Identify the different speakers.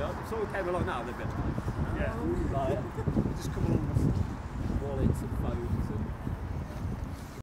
Speaker 1: done. It's all came along now, they've been. Yeah. Like,
Speaker 2: just come along with
Speaker 1: wallets and phones.